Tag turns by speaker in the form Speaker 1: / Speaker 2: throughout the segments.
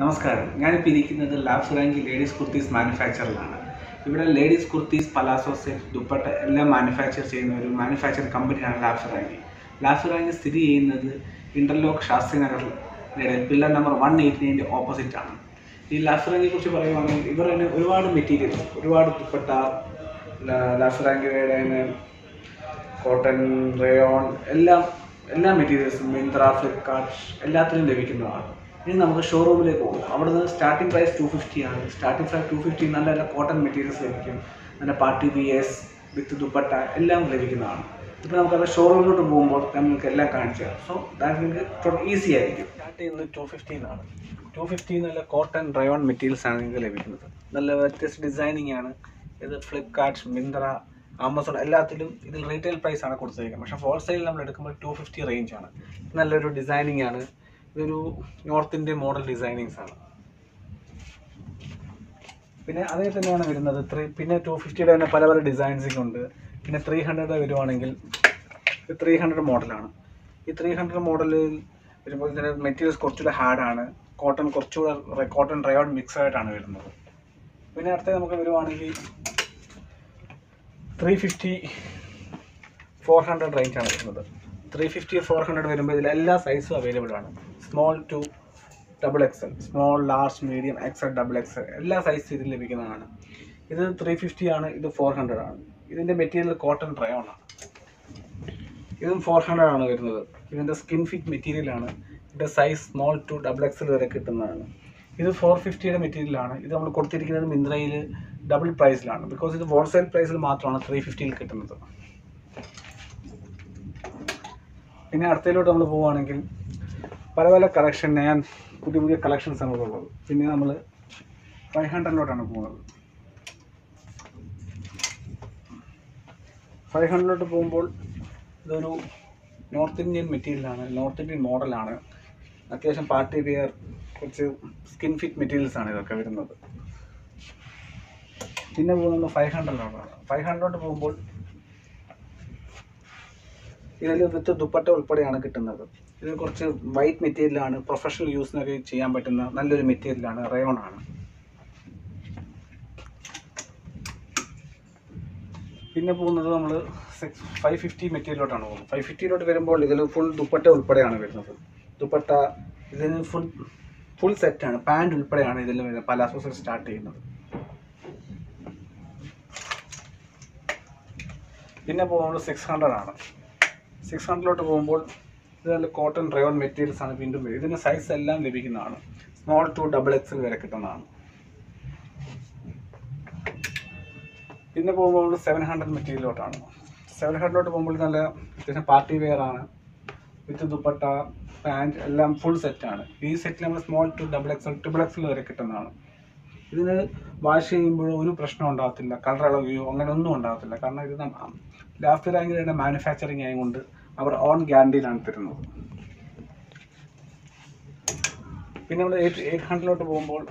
Speaker 1: നമസ്കാരം. ഞാനിപ്പോൾ ഇരിക്കുന്നത് ലാബ്സ് റാങ്കി ലേഡീസ് കുർത്തീസ് മാനുഫാക്ചറിലാണ്. ഇവിടെ ladies kurtis palazzo set dupatta എല്ലാം മാനുഫാക്ചർ ചെയ്യുന്ന ഒരു മാനുഫാക്ചർ കമ്പനിയാണ് ലാബ്സ് റാങ്കി ലാബ്സ് റാങ്കി സ്ഥിതി ചെയ്യുന്നത് ഇന്റർലോക്ക് ശാസ്ത്രി നഗറിലെ പില്ലർ നമ്പർ വൺ എയ്റ്റ് നയന്റെ ഓപ്പോസിറ്റാണ്. ഈ ലാബ്സ് റാങ്കിയെ കുറിച്ച് പറയുവാണെങ്കിൽ ഇവർ തന്നെ ഒരുപാട് മെറ്റീരിയൽസ് ഒരുപാട് ദുപ്പട്ട ലാബ്സ് റാങ്കിയുടെ കോട്ടൺ റയോൺ എല്ലാം എല്ലാ മെറ്റീരിയൽസും മിന്ത്ര ഫ്ലിപ്കാർട്ട് എല്ലാത്തിലും ലഭിക്കുന്നതാണ്. ഇനി നമുക്ക് ഷോറൂമിലേക്ക് പോകാം. അവിടെ നിന്ന് സ്റ്റാർട്ടിംഗ് പ്രൈസ് ടു ഫിഫ്റ്റി ആണ്. സ്റ്റാർട്ടിംഗ് പ്രൈസ് ടു ഫിഫ്റ്റി നല്ല നല്ല കോട്ടൺ മെറ്റീരിയൽസ് ലഭിക്കും. നല്ല party V S with dupatta എല്ലാം ലഭിക്കുന്നതാണ്. ഇപ്പോൾ നമുക്കത് ഷോറൂമിലോട്ട് പോകുമ്പോൾ നമുക്ക് എല്ലാം കാണിച്ചു തരാം. സോ ദാറ്റ് നിങ്ങൾക്ക് ഈസി ആയിരിക്കും. സ്റ്റാർട്ട് ചെയ്യുന്നത് ടു ഫിഫ്റ്റീനാണ് ടു ഫിഫ്റ്റി നല്ല കോട്ടൺ റയോൺ മെറ്റീരിയൽസ് ആണ് നിങ്ങൾക്ക് ലഭിക്കുന്നത്. നല്ല വ്യത്യസ്ത ഡിസൈനിങ് ആണ്. ഇത് ഫ്ലിപ്കാർട്ട് മിന്ത്ര ആമസോൺ എല്ലാത്തിലും ഇതിൽ റീറ്റെയിൽ പ്രൈസ് ആണ് കൊടുത്തിരിക്കുന്നത് പക്ഷേ ഹോൾസെയിൽ നമ്മൾ എടുക്കുമ്പോൾ ടു ഫിഫ്റ്റി റേഞ്ച് ആണ്. നല്ലൊരു ഡിസൈനിങ് ആണ്. ഇതൊരു നോർത്ത് ഇന്ത്യൻ മോഡൽ ഡിസൈനിങ്സ് ആണ്. പിന്നെ അതേ തന്നെയാണ് വരുന്നത്. ത്രീ പിന്നെ ടു ഫിഫ്റ്റിയുടെ തന്നെ പല പല ഡിസൈൻസിങ് ഉണ്ട്. പിന്നെ ത്രീ ഹൺഡ്രഡ് വരുവാണെങ്കിൽ ത്രീ ഹൺഡ്രഡ് മോഡലാണ്. ഈ ത്രീ ഹൺഡ്രഡ് മോഡലിൽ വരുമ്പോൾ ഇതിന്റെ മെറ്റീരിയൽസ് കുറച്ചുകൂടെ ഹാർഡാണ് കോട്ടൺ കുറച്ചുകൂടെ കോട്ടൺ റയോൺ മിക്സ് ആയിട്ടാണ് വരുന്നത്. പിന്നെ അടുത്ത നമുക്ക് വരുവാണെങ്കിൽ ത്രീ ഫിഫ്റ്റി ഫോർ ഹൺഡ്രഡ് റേഞ്ചാണ് വരുന്നത്. ത്രീ ഫിഫ്റ്റി ഫോർ ഹൺഡ്രഡ് വരുമ്പോൾ ഇതിൽ എല്ലാ സൈസും അവൈലബിൾ ആണ്. Small to double XL small large medium XL double XL എല്ലാ സൈസ് ഇതിൽ ലഭിക്കുന്നതാണ്. ഇത് ത്രീ ഫിഫ്റ്റി ആണ് ഇത് ഫോർ ഹൺഡ്രഡ് ആണ്. ഇതിന്റെ മെറ്റീരിയൽ കോട്ടൺ ട്രയോൺ ആണ്. ഇതും ഫോർ ഹൺഡ്രഡ് ആണ് വരുന്നത്. ഇതിന്റെ സ്കിൻ ഫിറ്റ് മെറ്റീരിയൽ ആണ്. ഇതിന്റെ size small to double XL വരെ കിട്ടുന്നതാണ്. ഇത് ഫോർ ഫിഫ്റ്റിയുടെ മെറ്റീരിയലാണ് ഇത് നമ്മൾ കൊടുത്തിരിക്കുന്നത് മിന്ത്രയിൽ ഡബിൾ പ്രൈസിലാണ് ബിക്കോസ് ഇത് ഹോൾസെയിൽ പ്രൈസിൽ മാത്രമാണ് ത്രീ ഫിഫ്റ്റിയിൽ കിട്ടുന്നത്. പിന്നെ അടുത്തയിലോട്ട് നമ്മൾ പോവുകയാണെങ്കിൽ പല പല കളക്ഷൻ ഞാൻ പുതിയ പുതിയ കളക്ഷൻസ് ആണ് ഉള്ളത്. പിന്നെ നമ്മൾ ഫൈവ് ഹൺഡ്രഡിലോട്ടാണ് പോകുന്നത്. ഫൈവ് ഹൺഡ്രഡിലോട്ട് പോകുമ്പോൾ ഇതൊരു നോർത്ത് ഇന്ത്യൻ മെറ്റീരിയലാണ് നോർത്ത് ഇന്ത്യൻ മോഡലാണ് അത്യാവശ്യം പാർട്ടി വെയർ കുറച്ച് സ്കിൻ ഫിറ്റ് മെറ്റീരിയൽസ് ആണ് ഇതൊക്കെ വരുന്നത്. പിന്നെ പോകുന്നത് ഫൈവ് ഹൺഡ്രഡിലോട്ടാണ് ഫൈവ് ഹൺഡ്രഡിലോട്ട് പോകുമ്പോൾ ഇതിൽ വിത്ത് ദുപ്പട്ട ഉൾപ്പെടെയാണ് കിട്ടുന്നത്. ഇത് കുറച്ച് വൈറ്റ് മെറ്റീരിയലാണ് പ്രൊഫഷണൽ യൂസിനൊക്കെ ചെയ്യാൻ പറ്റുന്ന നല്ലൊരു മെറ്റീരിയലാണ് റയോൺ ആണ്. പിന്നെ പോകുന്നത് നമ്മൾ സിക്സ് ഫൈവ് ഫിഫ്റ്റി മെറ്റീരിയലോട്ടാണ് പോകുന്നത്. ഫൈവ് ഫിഫ്റ്റിയിലോട്ട് വരുമ്പോൾ ഇതിൽ ഫുൾ ദുപ്പട്ട ഉൾപ്പെടെയാണ് വരുന്നത്. ദുപ്പട്ട ഇതിന് ഫുൾ ഫുൾ സെറ്റാണ് പാന്റ് ഉൾപ്പെടെയാണ് ഇതിൽ വരുന്നത് പലാസോസിൽ സ്റ്റാർട്ട് ചെയ്യുന്നത്. പിന്നെ പോകുന്നത് സിക്സ് ഹൺഡ്രഡ് ആണ്. സിക്സ് ഹൺഡ്രഡിലോട്ട് പോകുമ്പോൾ ഇത് നല്ല കോട്ടൺ ഡ്രൈവർ മെറ്റീരിയൽസ് ആണ് വീണ്ടും വരും ഇതിന്റെ സൈസ് എല്ലാം ലഭിക്കുന്നതാണ്. സ്മോൾ ടു ഡബിൾ എക്സൽ വരെ കിട്ടുന്നതാണ്. പിന്നെ പോകുമ്പോൾ സെവൻ ഹൺഡ്രഡ് മെറ്റീരിയലോട്ടാണ് സെവൻ ഹൺഡ്രഡിലോട്ട് പോകുമ്പോൾ നല്ല അത്യാവശ്യം പാർട്ടി വെയർ ആണ്. വിത്ത് ദുപ്പട്ട പാന്റ് എല്ലാം ഫുൾ സെറ്റാണ് ഈ സെറ്റിൽ നമ്മൾ small to double XL triple XL വരെ കിട്ടുന്നതാണ്. ഇതിന് വാഷ് ചെയ്യുമ്പോൾ ഒരു പ്രശ്നം ഉണ്ടാകത്തില്ല. കളർ ഇളകുകയോ അങ്ങനെ ഒന്നും ഉണ്ടാകത്തില്ല. കാരണം ഇത് ലാസ്റ്റ് റാങ്കിയുടെ മാനുഫാക്ചറിങ് ആയതുകൊണ്ട് അവർ ഓൺ ഗ്യാരണ്ടിയിലാണ് തരുന്നത്. പിന്നെ നമ്മൾ എയ്റ്റ് എയ്റ്റ് ഹൺഡ്രഡിലോട്ട് പോകുമ്പോൾ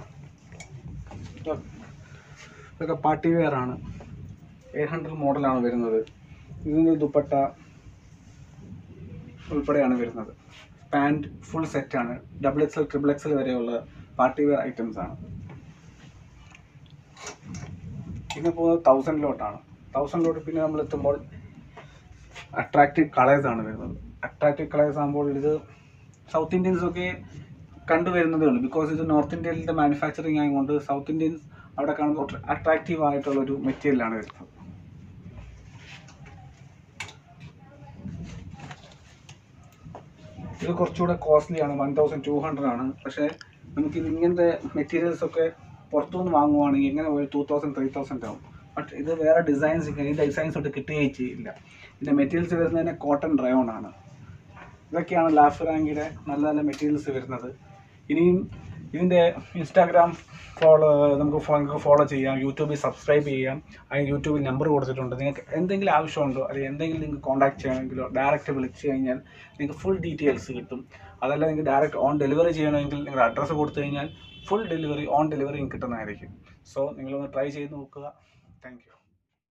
Speaker 1: ഇതൊക്കെ പാർട്ടി വെയർ ആണ്. എയ്റ്റ് ഹൺഡ്രഡ് മോഡലാണ് വരുന്നത്. ഇതിന് ദുപ്പട്ട ഉൾപ്പെടെയാണ് വരുന്നത്. പാന്റ് ഫുൾ സെറ്റാണ് ഡബിൾ എക്സൽ ട്രിപ്പിൾ എക്സൽ വരെയുള്ള പാർട്ടി വെയർ ഐറ്റംസ് ആണ്. പിന്നെ പോകുന്നത് തൗസൻഡിലോട്ടാണ് തൗസൻഡിലോട്ട് പിന്നെ നമ്മൾ എത്തുമ്പോൾ അട്രാക്റ്റീവ് കളേഴ്സ് ആണ് വരുന്നത്. അട്രാക്റ്റീവ് കളേഴ്സ് ആകുമ്പോൾ ഇത് സൗത്ത് ഇന്ത്യൻസ് ഒക്കെ കണ്ടുവരുന്നതേ ഉള്ളൂ. ബിക്കോസ് ഇത് നോർത്ത് ഇന്ത്യയിലെ മാനുഫാക്ചറിങ് ആയതുകൊണ്ട് സൗത്ത് ഇന്ത്യൻസ് അവിടെ കാണുമ്പോൾ അട്രാക്റ്റീവ് ആയിട്ടുള്ള ഒരു മെറ്റീരിയലാണ് വരുന്നത്. ഇത് കുറച്ചുകൂടെ കോസ്റ്റ്ലി ആണ്. വൺ തൗസൻഡ് ടു ഹൺഡ്രഡ് ആണ്. പക്ഷേ നമുക്ക് ഇങ്ങനത്തെ മെറ്റീരിയൽസ് ഒക്കെ പുറത്തുനിന്ന് വാങ്ങുവാണെങ്കിൽ എങ്ങനെ പോയി ടൂ തൗസൻഡ് ത്രീ തൗസൻഡ് ആവും. ബട്ട് ഇത് വേറെ ഡിസൈൻസ് ഈ ഡിസൈൻസ് തൊട്ട് കിട്ടുകയും ചെയ്യില്ല. ഇതിന്റെ മെറ്റീരിയൽസ് തന്നെ കോട്ടൺ ഡ്രയോൺ ആണ്. ഇതൊക്കെയാണ് ലാഫ് റാങ്കിയുടെ നല്ല നല്ല മെറ്റീരിയൽസ് വരുന്നത്. ഇനിയും ഇതിന്റെ ഇൻസ്റ്റാഗ്രാം ഫോളോ നമുക്ക് നിങ്ങൾക്ക് ഫോളോ ചെയ്യാം യൂട്യൂബിൽ സബ്സ്ക്രൈബ് ചെയ്യാം. അതിന് യൂട്യൂബിൽ നമ്പർ കൊടുത്തിട്ടുണ്ട്. നിങ്ങൾക്ക് എന്തെങ്കിലും ആവശ്യമുണ്ടോ അല്ലെങ്കിൽ എന്തെങ്കിലും നിങ്ങൾക്ക് കോൺടാക്ട് ചെയ്യണമെങ്കിലോ ഡയറക്റ്റ് വിളിച്ച് കഴിഞ്ഞാൽ നിങ്ങൾക്ക് ഫുൾ ഡീറ്റെയിൽസ് കിട്ടും. അതല്ല നിങ്ങൾക്ക് ഡയറക്റ്റ് ഓൺ ഡെലിവറി ചെയ്യണമെങ്കിൽ നിങ്ങളുടെ അഡ്രസ്സ് കൊടുത്തു കഴിഞ്ഞാൽ ഫുൾ ഡെലിവറി ഓൺ ഡെലിവറി കിട്ടുന്നതായിരിക്കും. സോ നിങ്ങളൊന്ന് ട്രൈ ചെയ്ത് നോക്കുക. Thank you.